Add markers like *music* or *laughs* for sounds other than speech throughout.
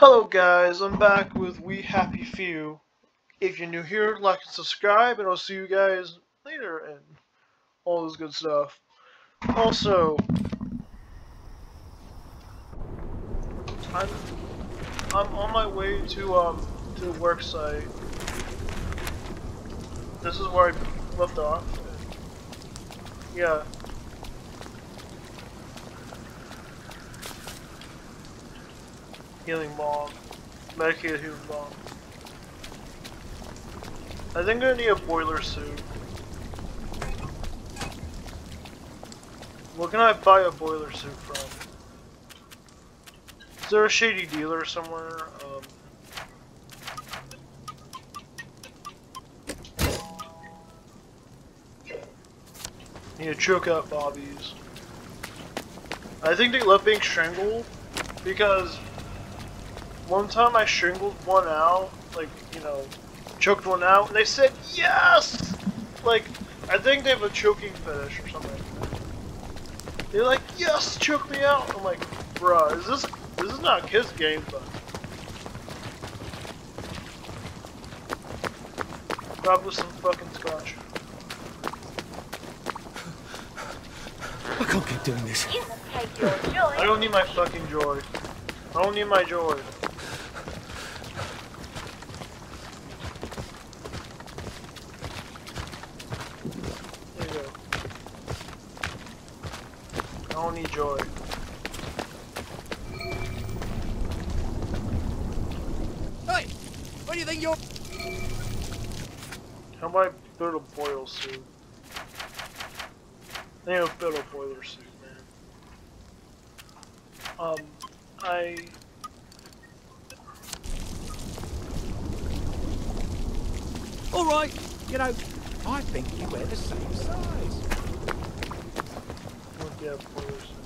Hello guys, I'm back with We Happy Few. If you're new here, like and subscribe, and I'll see you guys later and all this good stuff. Also, I'm, I'm on my way to um to the work site. This is where I left off. Yeah. Healing bomb. Medicated healing bomb. I think I need a boiler suit. Where can I buy a boiler suit from? Is there a shady dealer somewhere? Um, need to choke out bobbies. I think they love being strangled because one time I strangled one out, like, you know, choked one out, and they said yes! Like, I think they have a choking fetish or something. They're like, yes, choke me out! I'm like, bruh, is this, this is not a kid's game, but... Grab with some fucking scotch. I can't keep doing this. You will take your joy. I don't need my fucking joy. I don't need my joy. There you go. I joy. Hey! What do you think you're... How about build a boil suit? I need to build a boiler suit, man. Um, I... All right, you know, I think you wear the same size. A boiler suit.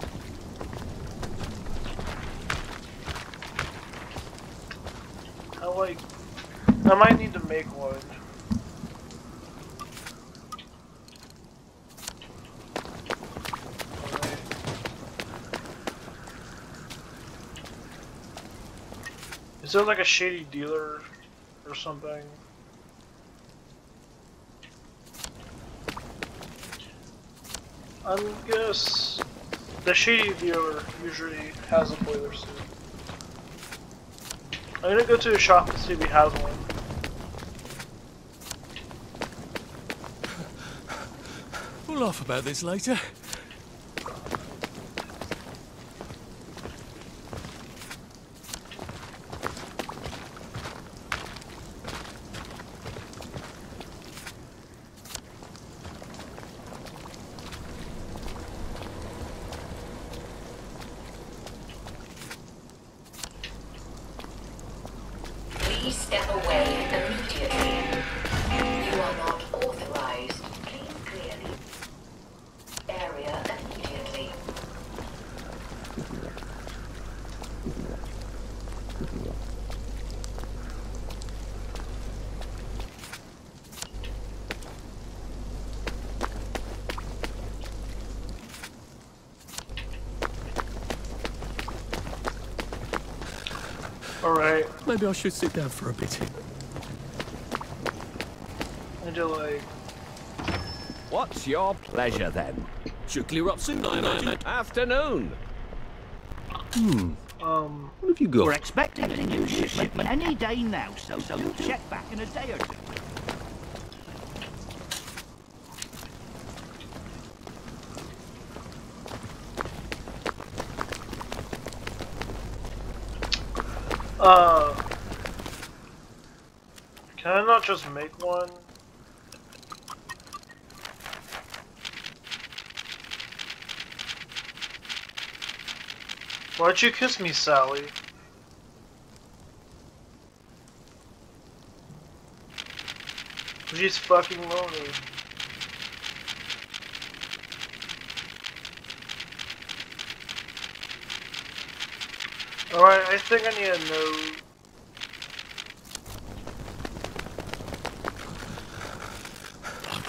I like... I might need to make one. Is there like a shady dealer or something? I guess the shady viewer usually has a boiler suit. I'm gonna go to the shop and see if he has one. We'll laugh about this later. Maybe I should sit down for a bit. and to like What's your pleasure then? Should clear up soon, I imagine. Afternoon. um What have you got? We're expecting a new shipment any day now, so so you check back in a day or two. uh Can I just make one? Why'd you kiss me, Sally? She's fucking lonely. Alright, I think I need a note.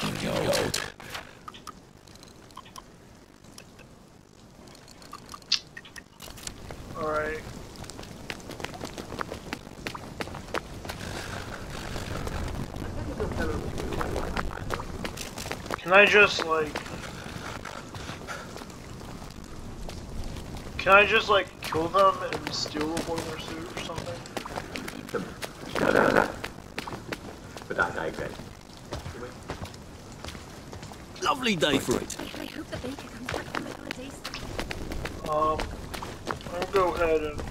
Bloody old. Alright. Can I just like? Can I just like kill them and steal the boiler suit or something? No, no, no. But that I agree. Lovely day for it. I hope the baker comes back from the holidays. Um, I'll go ahead and.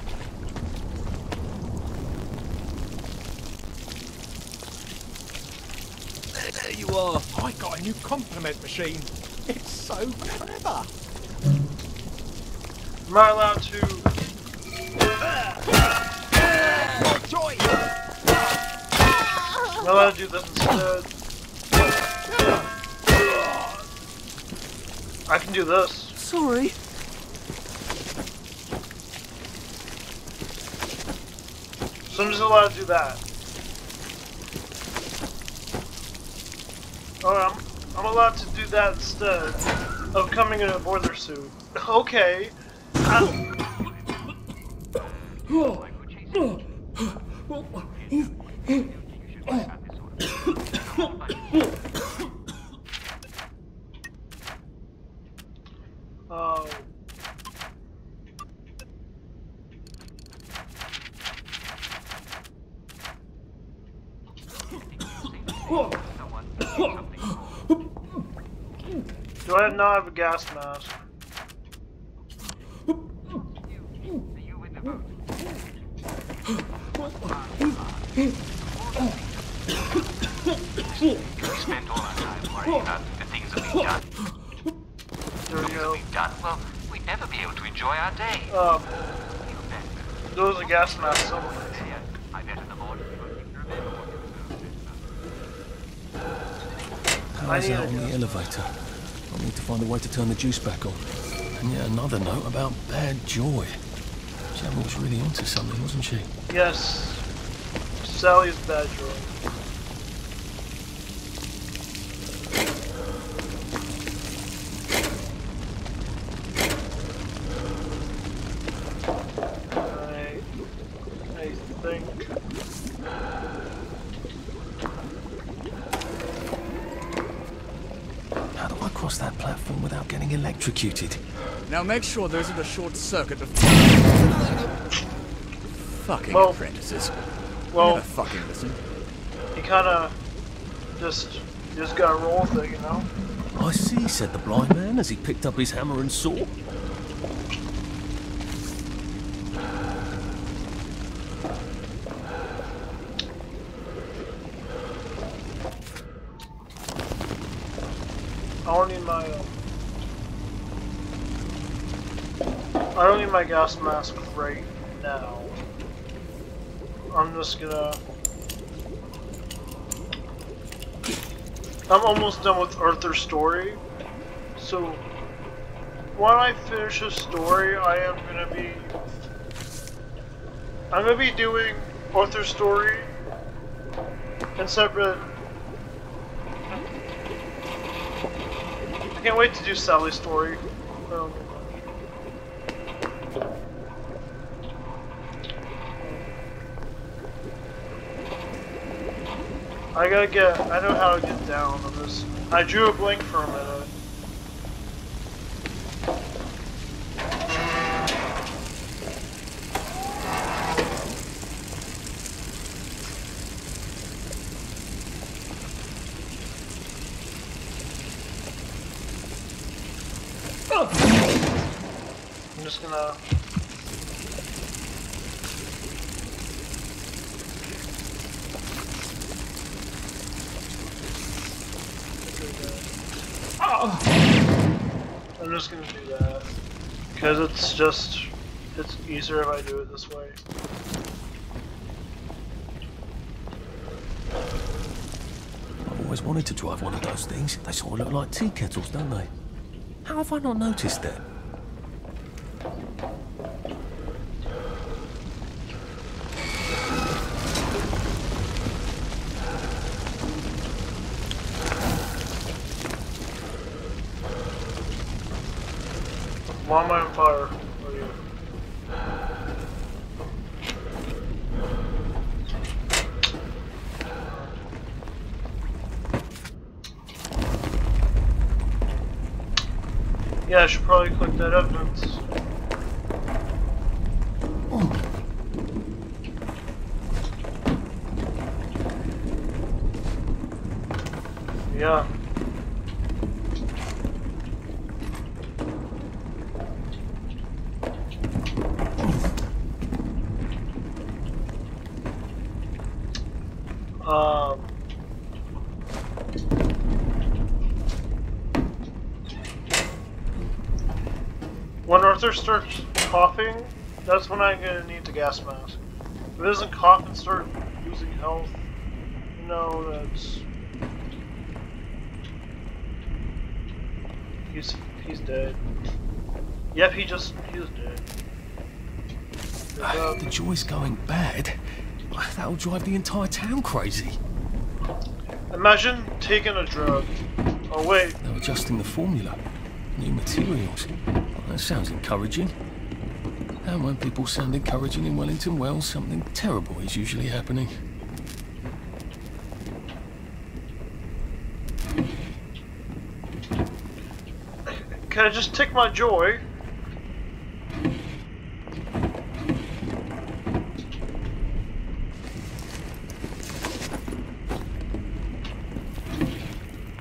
There, there you are. I got a new compliment machine. It's so clever. Am I allowed to? Choice. Am I allowed to do this instead? I can do this. Sorry. So I'm just allowed to do that. Oh, I'm, I'm allowed to do that instead of coming in a boiler suit. Okay. I- Oh. Do I have a gas mask? spent all our time worrying about the things that we've done. There we go. Done well. We'd never be able to enjoy our day. Um, there was gas mask somewhere. Here, I bet in the morning. Powers need elevator. Need to find a way to turn the juice back on. And yet another note about bad joy. Gemma was really onto something, wasn't she? Yes. Sally's bad joy. Electrocuted? Now make sure there isn't a short circuit of. fucking Well- apprentices. Well, Never fucking listen. he kind of just just got to roll with it, you know. I see, said the blind man as he picked up his hammer and saw. Gas mask right now. I'm just gonna. I'm almost done with Arthur's story, so when I finish his story, I am gonna be. I'm gonna be doing Arthur's story in separate I can't wait to do Sally's story. Um, I gotta get. I know how to get down on this. I drew a blank for a minute. I'm just gonna. I'm just gonna do that. Because it's just. It's easier if I do it this way. I've always wanted to drive one of those things. They sort of look like tea kettles, don't they? How have I not noticed that? Yeah, I should probably click that. Yeah. Um. When Arthur starts coughing, that's when I'm gonna need the gas mask. If it doesn't cough and start losing health, no, that's he's he's dead. Yep, he just he's dead. Uh, the joy's going bad. That'll drive the entire town crazy. Imagine taking a drug. Oh wait, They're adjusting the formula. New materials. That sounds encouraging. And when people sound encouraging in Wellington Wells, something terrible is usually happening. can I just take my joy?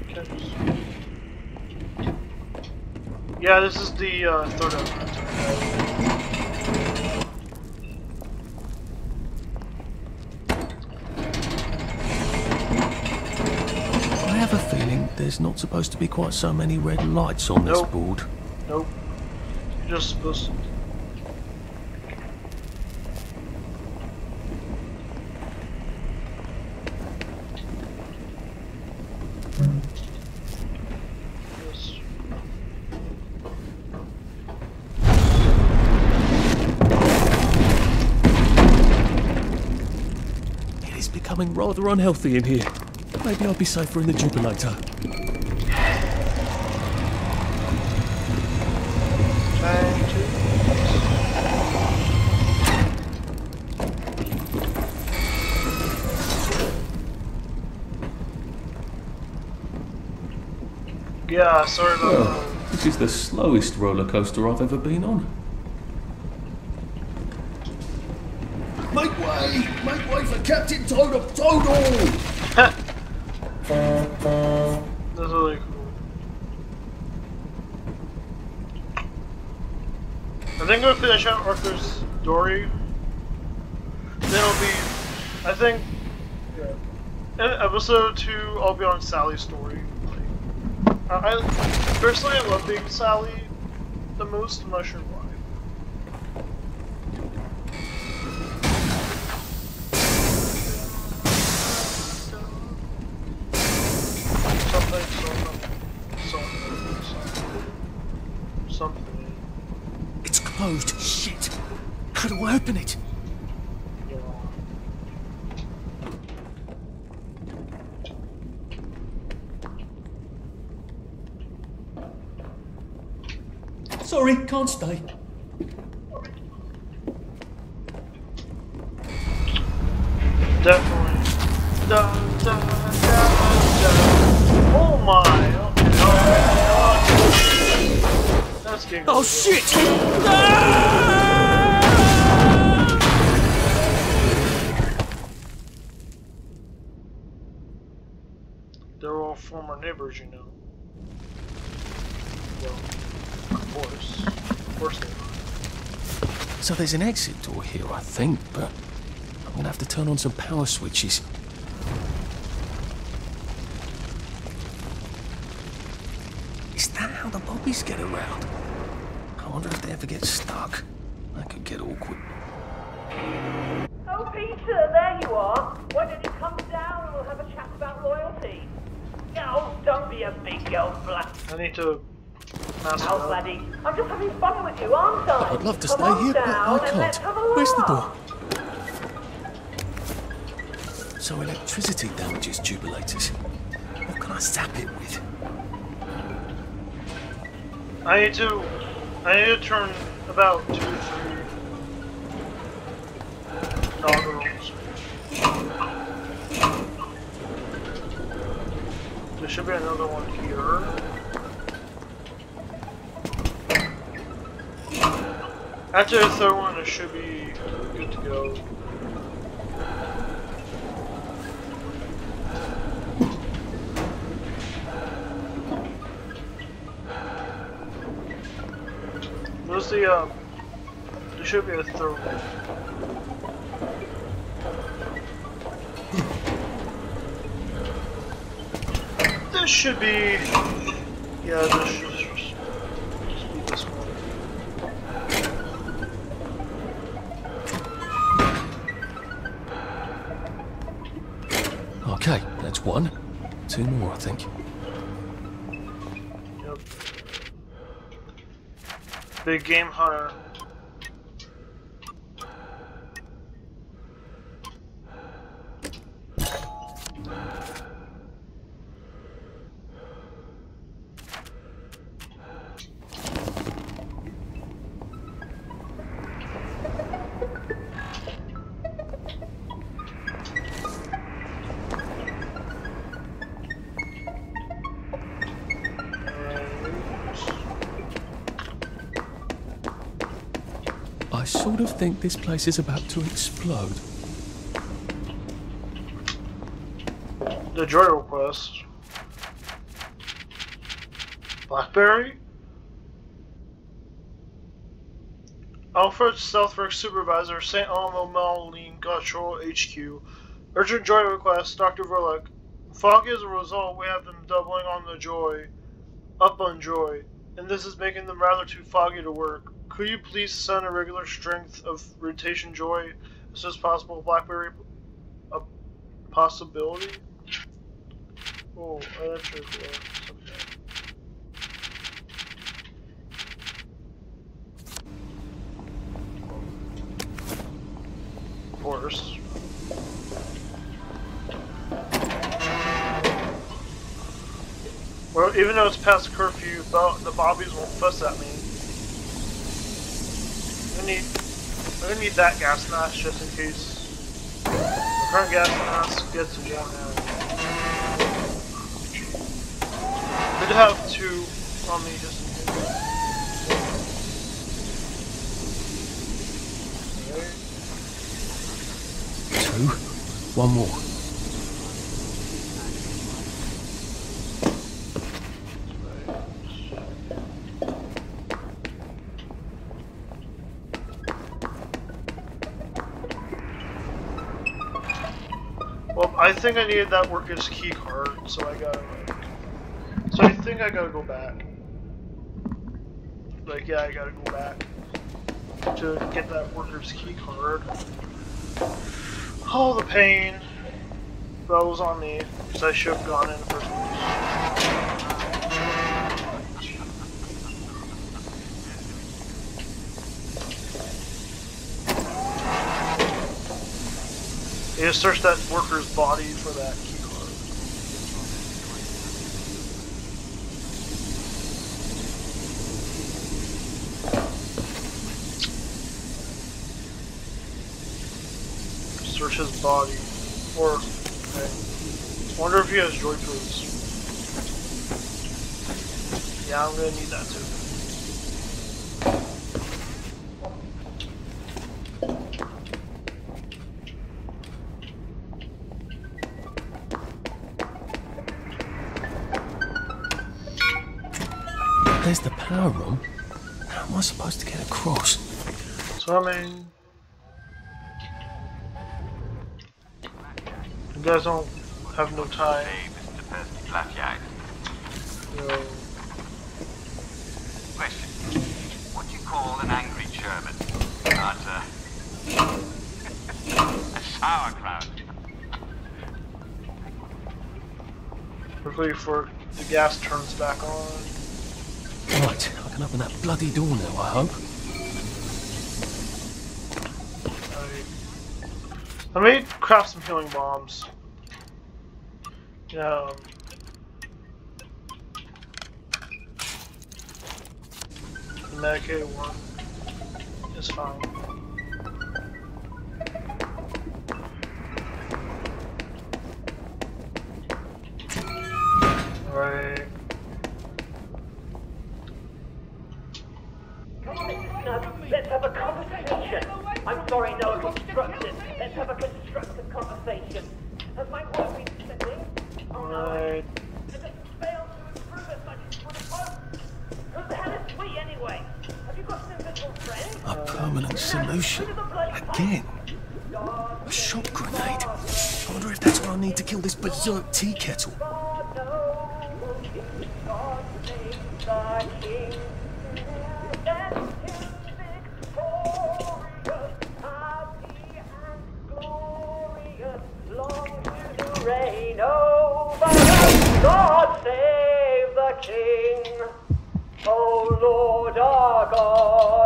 Can I just- Yeah, this is the uh, third element. I have a feeling there's not supposed to be quite so many red lights on this board. Nope. You're just supposed to. Yes. It is becoming rather unhealthy in here. Maybe I'll be safer in the jubilator. Yeah, sorry about Well, this is the slowest roller coaster I've ever been on. Make way! Make way for Captain Toad of! That's really cool. I think we'll finish out Arthur's story. Then it'll be, I think, yeah. In episode two, I'll be on Sally's story. Like, I, I personally I love being Sally the most. I'm not sure closed. Shit! How do I open it? Sorry, can't stay. So there's an exit door here, I think, but I'm gonna have to turn on some power switches. Is that how the bobbies get around? I wonder if they ever get stuck. That could get awkward. Oh, Peter, there you are. Why don't you come down and we'll have a chat about loyalty? Oh, don't be a big girl brat. I need to mask Now, laddie, I'm just having fun with you, aren't I? I'd love to Come stay on here, but I can't. Where's the door? So electricity damages jubilators. What can I zap it with? I need to. I need to turn about two or three toggles. There should be another one here. After the third one, it should be good to go. Where's the, um, there should be a third one. This should be, yeah, this should Two more, I think. Yep. Big game hunter. Think this place is about to explode. The joy request. Blackberry? Alfred Southwark Supervisor, St. Elmo Moline Control HQ. Urgent joy request, Dr. Verloc. Fog is a result, we have them doubling on the joy. Up on joy. And this is making them rather too foggy to work. Could you please send a regular strength of rotation joy as soon as possible? Blackberry a possibility? Oh, that's really cool. Of course. Well, even though it's past curfew, the bobbies won't fuss at me. I need, I'm gonna need that gas mask just in case the current gas mask gets worn out. Good to have two on me just in case. Two. One more. I think I needed that worker's key card, so I gotta like. So I think I gotta go back. Like, yeah, I gotta go back to get that worker's key card. Oh, the pain. That was on me, because I should have gone in the first place. You search that worker's body for that key card. Search his body. Or, okay. Wonder if he has joy tools. Yeah, I'm gonna need that too. Supposed to get? Swimming. You guys don't have no time. Hey, Mr. Percy Blackjack. You know, Question. What do you call an angry German? Answer. a sauerkraut. quickly before the gas turns back on. Right, I can open that bloody door now, I hope. I, me craft some healing bombs. Um, the medicated one is fine.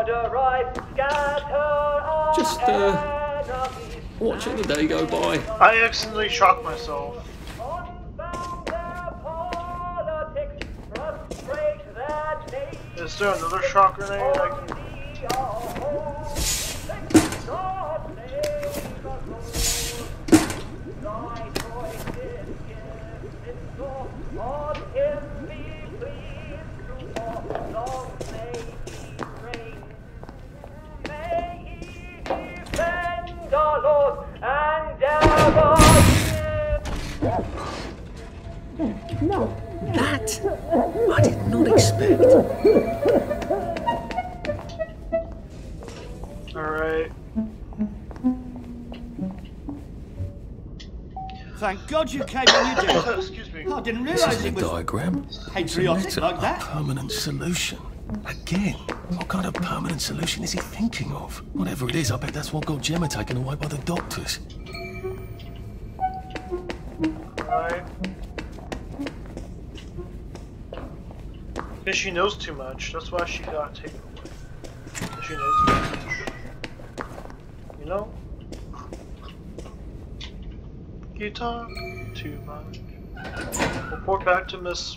Arise, scatter our Just, uh, enemies. Watching the day go by. I accidentally shocked myself. Is there another shock grenade I can... Only a holy six, God save us all. Thy voice is given, so on him be pleased to all long may he reign. May he defend our laws and ever That I did not expect. Alright. Thank God you came when you did. Excuse me. I didn't This is the it was diagram. It's a patriotic letter, like a that. permanent solution. Again, what kind of permanent solution is he thinking of? Whatever it is, I bet that's what got Gemma taken away by the doctors. Because she knows too much. That's why she got taken away. 'Cause She knows too much. You know? You talk too much. Report back to Miss.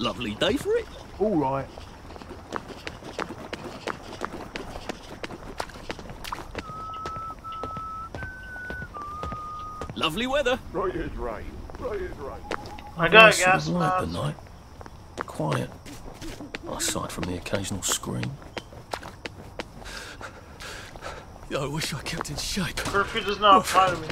Lovely day for it. Alright. Lovely weather. Right is right. Right is right. I got Nice a gas sort light at mask. night. Quiet. Aside from the occasional scream. I wish I kept in shape. Curfew does not apply to me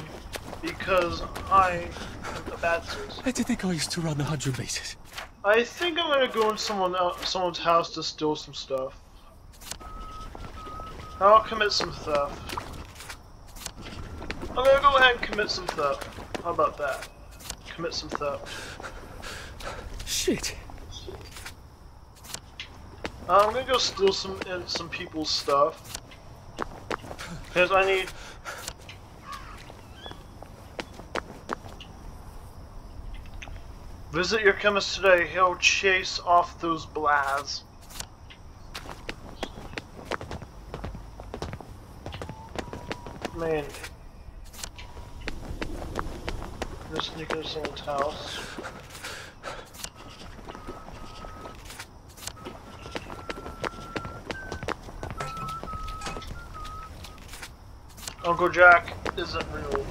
because I am a bad sis. How did you think I used to run the 100 metres? I think I'm gonna go in someone el someone's house to steal some stuff. I'll commit some theft. I'm gonna go ahead and commit some theft. How about that? Commit some theft. Shit. Uh, I'm gonna go steal some in some people's stuff. Because I need. Visit your chemist today. He'll chase off those blaz. Man. Into someone's house. Uncle Jack isn't real.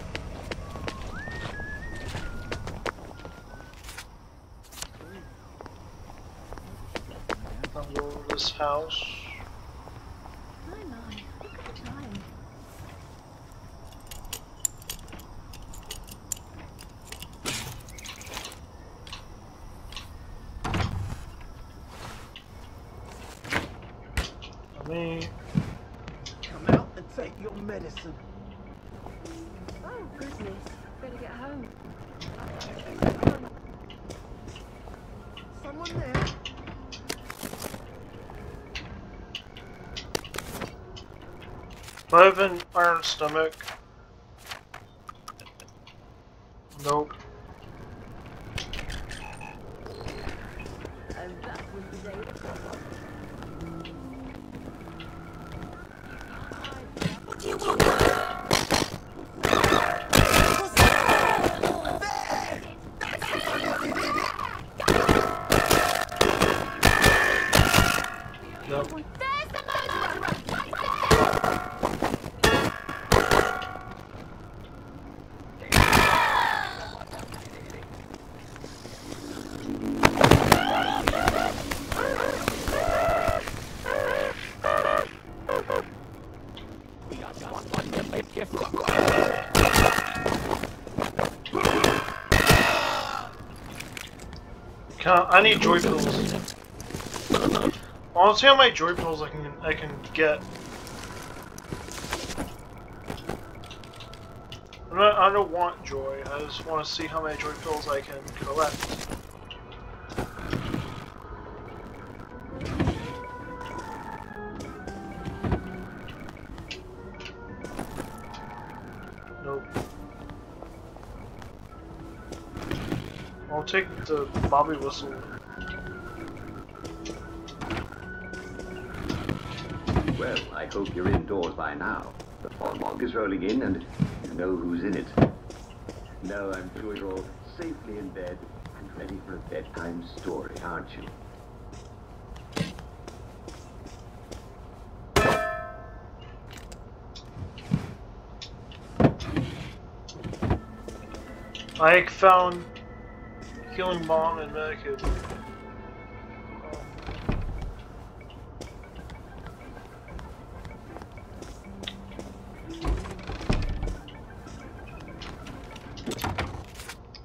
I'm going to this house. My, my. Look at the time. Me. Come out and take your medicine. Oh, goodness. Better get home. Someone there? Have iron stomach. Nope. Can I, I need joy pills. I want to see how many joy pills I can I can get. I'm not, I don't want joy. I just want to see how many joy pills I can collect. Take the Bobby whistle. Well, I hope you're indoors by now. The fog is rolling in and you know who's in it. Now I'm sure you're all safely in bed and ready for a bedtime story, aren't you? I found healing bomb and medikit.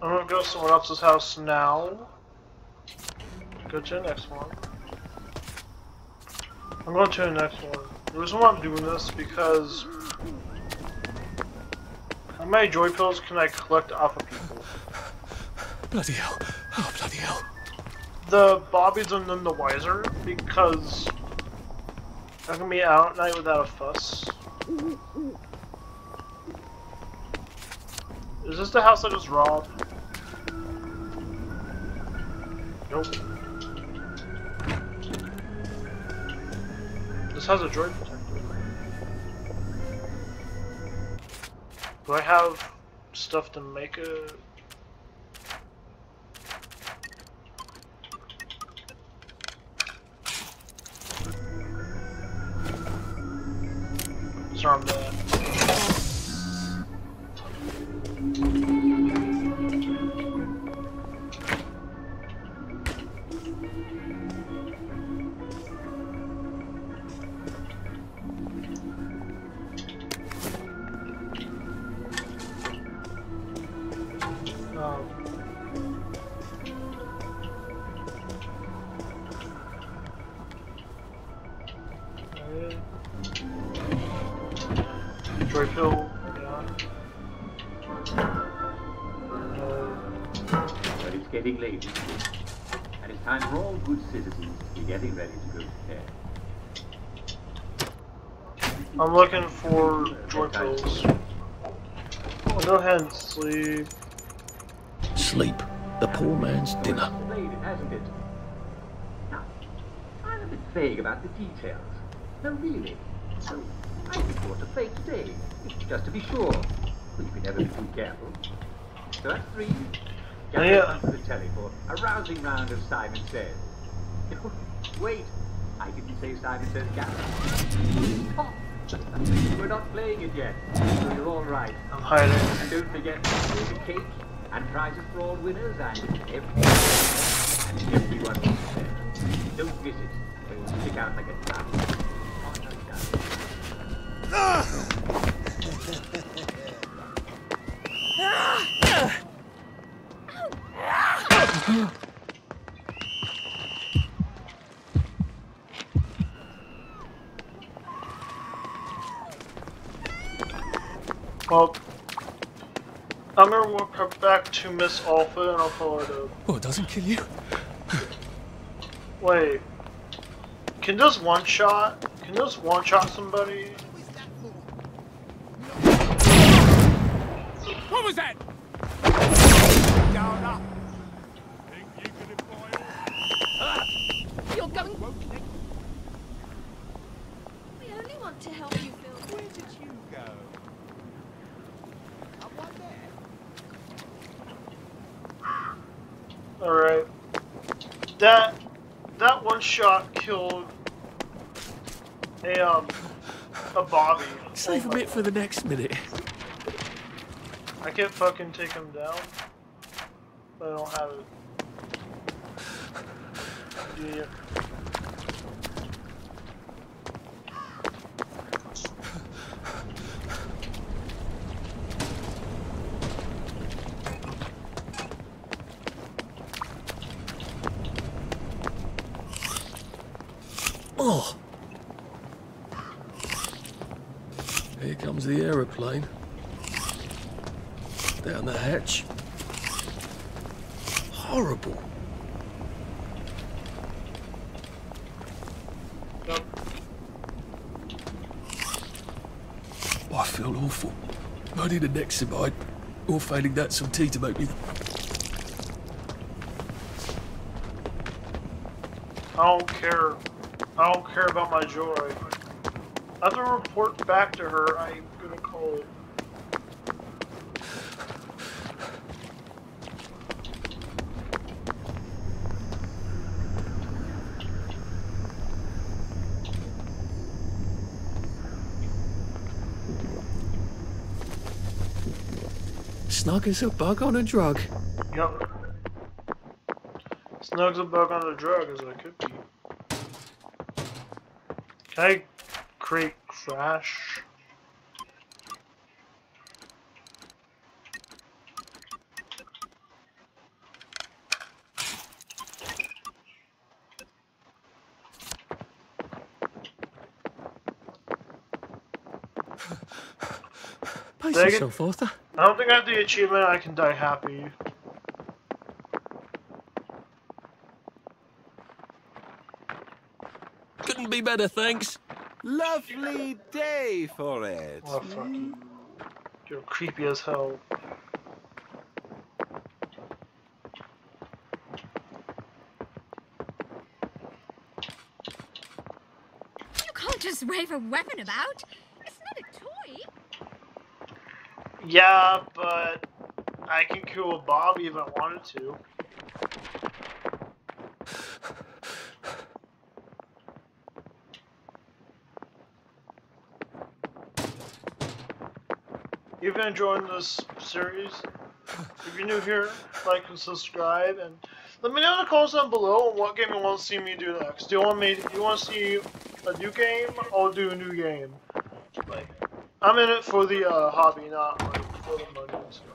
I'm gonna go to someone else's house now. Go to the next one. I'm going to the next one. The reason why I'm doing this because how many joy pills can I collect off of people? Bloody hell. Oh, bloody hell. The Bobbies are none the wiser because I can be out at night without a fuss. Is this the house I just robbed? Nope. This has a droid protector. Do I have stuff to make a Disarm that. I'm looking for joy pills. I'll oh, go ahead and sleep. Sleep. The poor man's dinner. Played it, hasn't it? Now, I'm a bit vague about the details. No, really. So, I just thought to play today, just to be sure. Well, you can never be too careful. So that's three. Oh, gather Yeah. onto the telly for a rousing round of Simon Says. *laughs* Wait, I didn't say Simon Says Gather. Hmm. We're not playing it yet, so you're all right. I'm hiding. And don't forget, a cake and prizes for all winners and everyone. And everyone. Don't miss it. Will stick out like a trap. *laughs* Oh, no, it doesn't. Well, I'm gonna walk her back to Miss Alpha and I'll call it up. Oh, it doesn't kill you? Wait. Can this one shot? Can this one shot somebody? What was that? You're going. We only want to help you, Phil. Where did you go? Alright. That that one shot killed a um a Bobby. Save a bit for the next minute. I can't fucking take him down. But I don't have it. Yeah. Oh! Here comes the aeroplane. Down the hatch. Horrible. Yep. I feel awful. I need a Nexamide. Or failing that, some tea to make me... I don't care. I don't care about my joy. I have to report back to her. I'm gonna call it. Snug as a bug on a drug. Yep. Snug's a bug on a drug as I could be. Can I create crash? Pace yourself, Arthur. I don't think I have the achievement I can die happy. Couldn't be better, thanks. Lovely day for it. Oh fuck you. Mm. You're creepy as hell. You can't just wave a weapon about. It's not a toy. Yeah, but I can kill Bobby if I wanted to. You've been enjoying this series. If you're new here, like and subscribe, and let me know in the comments down below what game you want to see me do next. Do you want me? Do you want to see a new game? I'll do a new game. Like, I'm in it for the uh, hobby, not for the money and stuff.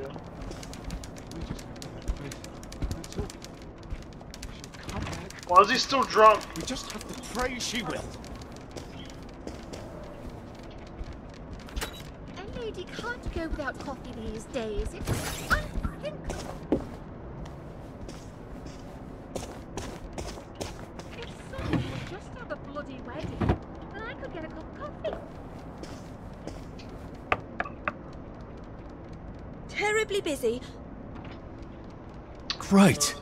Yeah. Why is he still drunk? We just have to pray she will. A lady can't go without coffee these days. It's unthinkable. If someone would just have a bloody wedding, then I could get a cup of coffee. Terribly busy. Great.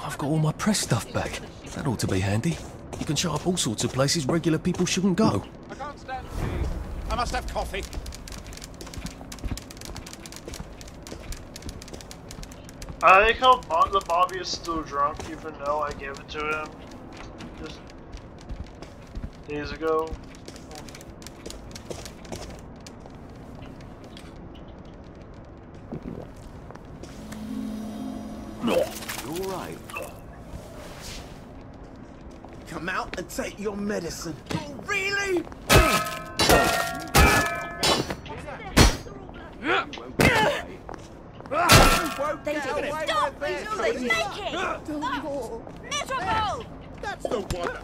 I've got all my press stuff back. That ought to be handy. You can show up all sorts of places regular people shouldn't go. I can't stand tea. I must have coffee. I like how Bob, the Bobby is still drunk, even though I gave it to him just days ago. You're right. Come out and take your medicine. Oh, really? They did it. Stop! Until they make it! Miserable! That's the one.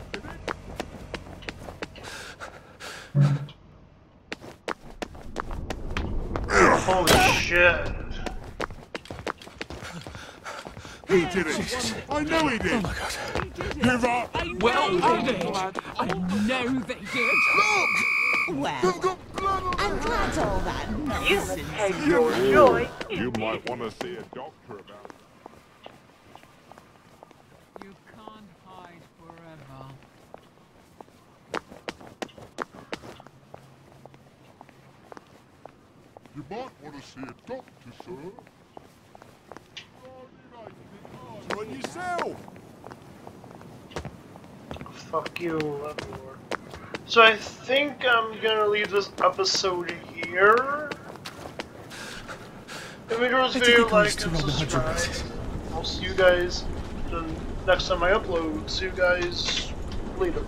Holy shit. He did it. I know he did. Oh my god. Give up. Well, I'm they did. glad. I know they did. Look. Well, You've got blood on I'm glad all that nonsense. Take your joy. You might want to see a doctor about it. You can't hide forever. You might want to see a doctor, sir. On yourself. Fuck you, everyone. So I think I'm gonna leave this episode here. If you enjoyed this video, like and run the hundred subscribe. I'll see you guys next time I upload. See you guys later.